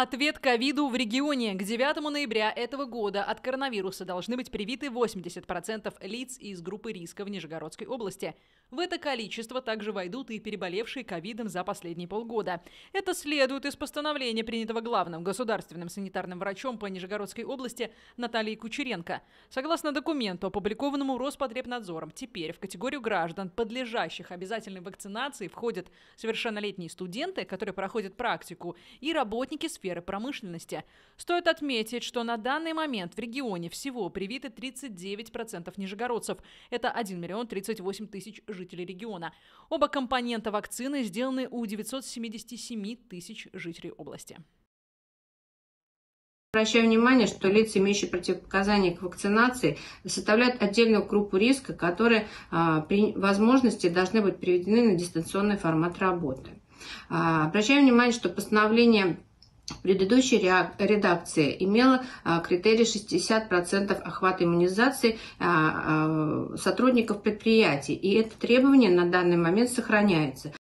Ответ ковиду в регионе. К 9 ноября этого года от коронавируса должны быть привиты 80% лиц из группы риска в Нижегородской области. В это количество также войдут и переболевшие ковидом за последние полгода. Это следует из постановления, принятого главным государственным санитарным врачом по Нижегородской области Натальей Кучеренко. Согласно документу, опубликованному Роспотребнадзором, теперь в категорию граждан, подлежащих обязательной вакцинации, входят совершеннолетние студенты, которые проходят практику, и работники сферы сферы промышленности. Стоит отметить, что на данный момент в регионе всего привиты 39% нижегородцев. Это 1 миллион 38 тысяч жителей региона. Оба компонента вакцины сделаны у 977 тысяч жителей области. Обращаю внимание, что лица, имеющие противопоказания к вакцинации, составляют отдельную группу риска, которые а, при возможности должны быть переведены на дистанционный формат работы. А, обращаю внимание, что постановление предыдущей редакции имела а, критерий 60% охвата иммунизации а, а, сотрудников предприятий. И это требование на данный момент сохраняется.